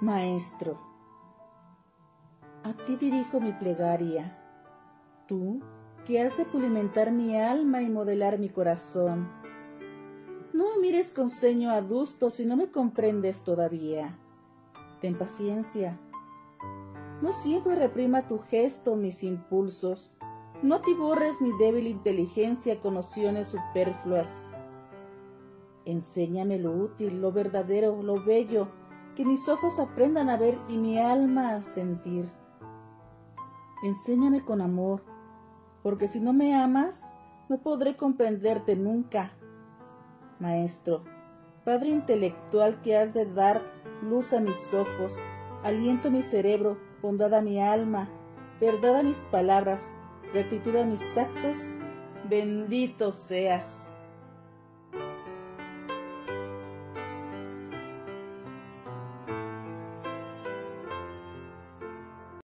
Maestro, a ti dirijo mi plegaria, tú que has de pulimentar mi alma y modelar mi corazón. No me mires con ceño adusto si no me comprendes todavía. Ten paciencia. No siempre reprima tu gesto mis impulsos. No atiborres mi débil inteligencia con nociones superfluas. Enséñame lo útil, lo verdadero, lo bello, que mis ojos aprendan a ver y mi alma a sentir. Enséñame con amor, porque si no me amas, no podré comprenderte nunca. Maestro, Padre intelectual que has de dar luz a mis ojos, aliento a mi cerebro, bondad a mi alma, verdad a mis palabras, rectitud a mis actos, bendito seas.